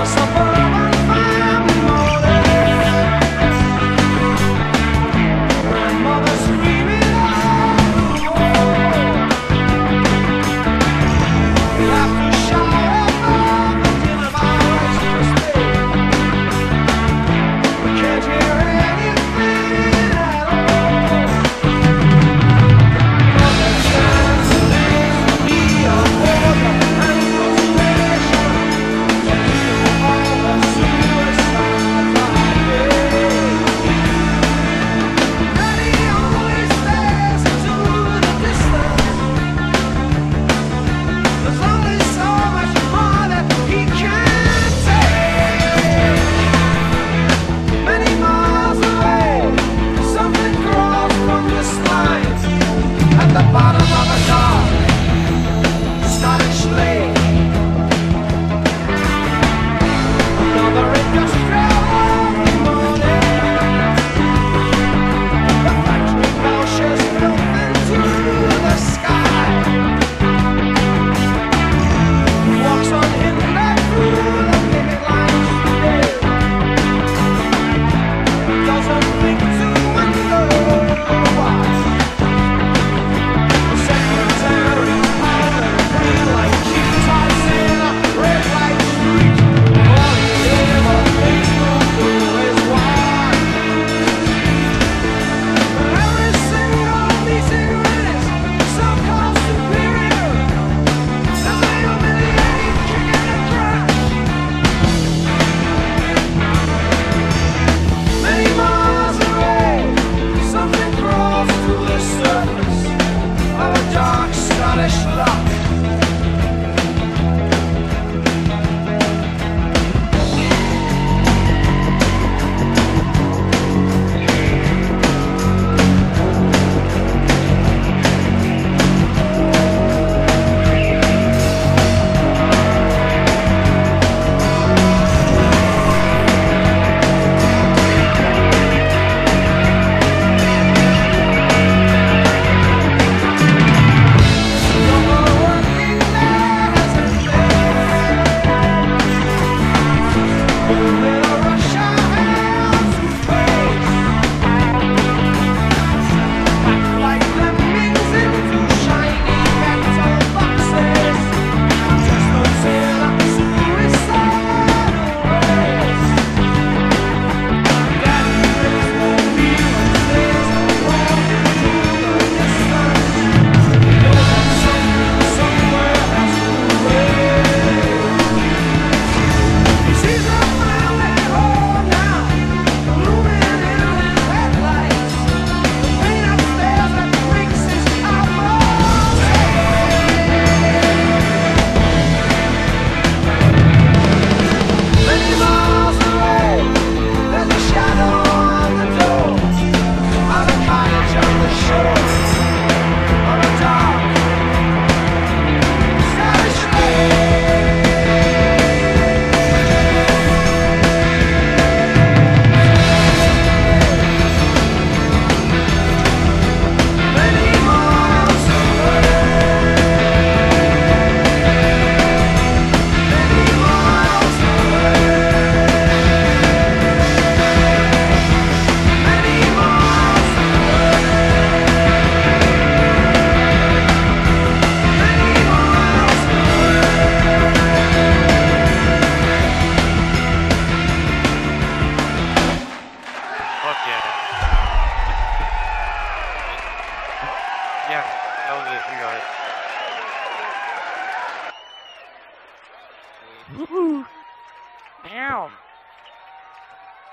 nossa That was just nuts. Woohoo! Ow!